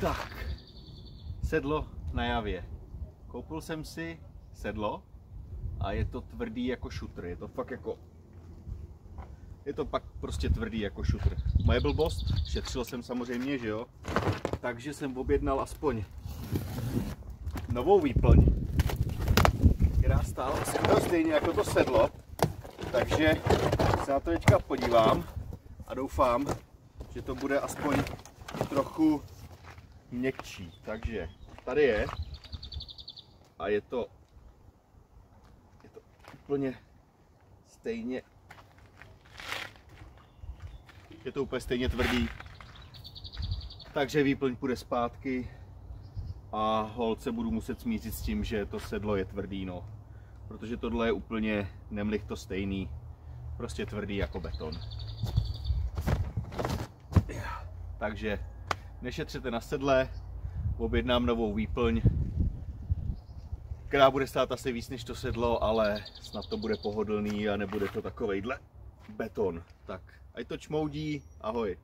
Tak, sedlo na javě. Koupil jsem si sedlo a je to tvrdý jako šutr. Je to fakt jako... Je to pak prostě tvrdý jako šutr. Moje blbost, šetřil jsem samozřejmě, že jo. Takže jsem objednal aspoň novou výplň, která stála skoro stejně jako to sedlo. Takže se na to teďka podívám a doufám, že to bude aspoň trochu měkčí. Takže tady je a je to, je to úplně stejně je to úplně stejně tvrdý. Takže výplň půjde zpátky a holce budu muset smířit s tím, že to sedlo je tvrdý, no. Protože tohle je úplně nemlich to stejný, prostě tvrdý jako beton. Takže nešetřete na sedle, objednám novou výplň, která bude stát asi víc než to sedlo, ale snad to bude pohodlný a nebude to takovejhle beton. Tak, ať to čmoudí, ahoj.